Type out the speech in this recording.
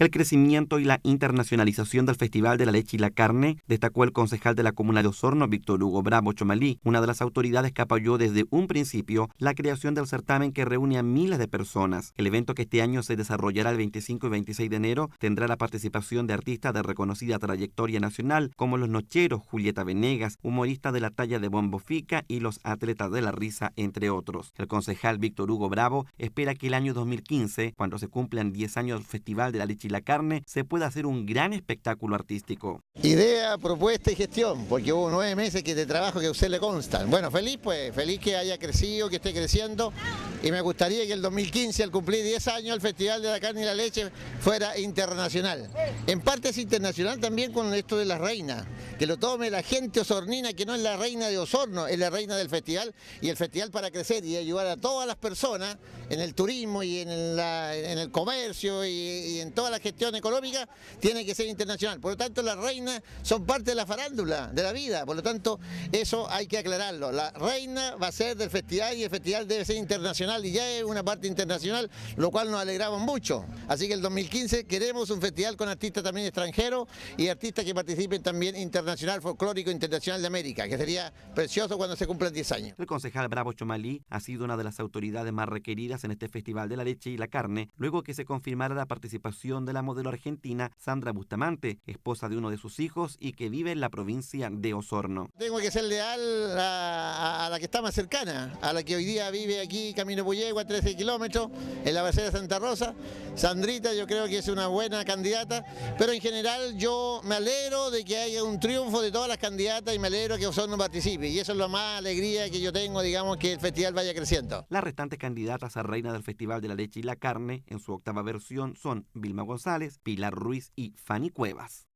El crecimiento y la internacionalización del Festival de la Leche y la Carne, destacó el concejal de la comuna de Osorno, Víctor Hugo Bravo Chomalí, una de las autoridades que apoyó desde un principio la creación del certamen que reúne a miles de personas. El evento que este año se desarrollará el 25 y 26 de enero tendrá la participación de artistas de reconocida trayectoria nacional como los Nocheros, Julieta Venegas, humorista de la talla de Bombo Fica y los atletas de la risa, entre otros. El concejal Víctor Hugo Bravo espera que el año 2015, cuando se cumplan 10 años del Festival de la Leche la Carne, se pueda hacer un gran espectáculo artístico. Idea, propuesta y gestión, porque hubo nueve meses que de trabajo que a usted le constan. Bueno, feliz pues, feliz que haya crecido, que esté creciendo y me gustaría que el 2015, al cumplir 10 años, el Festival de la Carne y la Leche fuera internacional. En parte es internacional también con esto de la reina, que lo tome la gente osornina, que no es la reina de Osorno, es la reina del festival y el festival para crecer y ayudar a todas las personas en el turismo y en, el comercio y, en la gestión económica tiene que ser internacional. Por lo tanto, las reinas son parte de la farándula, de la vida. Por lo tanto, eso hay que aclararlo. La reina va a ser del festival y el festival debe ser internacional y ya es una parte internacional, lo cual nos alegramos mucho. Así que el 2015 queremos un festival con artistas también extranjeros y artistas que participen también internacional, folclórico internacional de América, que sería precioso cuando se cumplan 10 años. El concejal Bravo Chomalí ha sido una de las autoridades más requeridas en este Festival de la Leche y la Carne, luego que se confirmara la participación de la modelo argentina Sandra Bustamante, esposa de uno de sus hijos y que vive en la provincia de Osorno. Tengo que ser leal a, la que está más cercana, a la que hoy día vive aquí, Camino Puyegua, 13 kilómetros, en la base de Santa Rosa. Sandrita yo creo que es una buena candidata, pero en general yo me alegro de que haya un triunfo de todas las candidatas y me alegro que Osorno participe. Y eso es la más alegría que yo tengo, digamos, que el festival vaya creciendo. Las restantes candidatas a reina del Festival de la Leche y la Carne en su octava versión son Vilma González, Pilar Ruiz y Fanny Cuevas.